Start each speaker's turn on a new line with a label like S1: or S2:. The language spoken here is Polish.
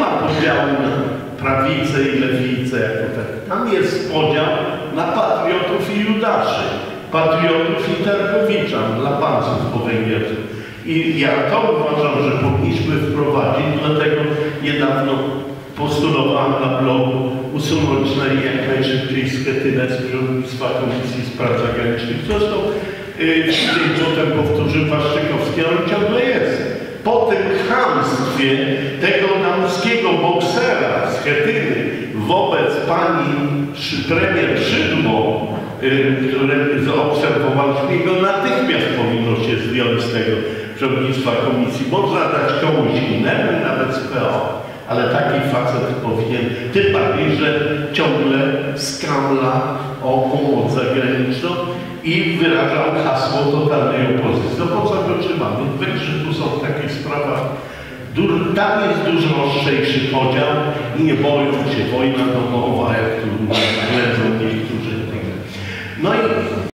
S1: ma podziału na prawicę i lewicę. Jak tutaj. Tam jest podział na patriotów i judaszy, patriotów i targowiczan dla panów powęgierskich. I ja to uważam, że powinniśmy wprowadzić, dlatego niedawno postulowałem na blogu usunąć jak najszybciej schetynę z przewodnictwa Komisji Spraw Zagranicznych. Zresztą yy, potem powtórzył Waszczykowski, ale ciągle jest. Po tym chamstwie tego wobec pani premier Szydło, yy, które zaobserwowaliśmy, go natychmiast powinno się zdjąć z tego przewodnictwa komisji. Można dać komuś innemu, nawet z PO, ale taki facet powinien, tym bardziej, że ciągle skamla o pomoc zagraniczną i wyrażał hasło totalnej opozycji. No po co go trzymamy? W Węgrzychu są w takich sprawach tam jest dużo ostrzejszy podział i nie boją się wojna domowa,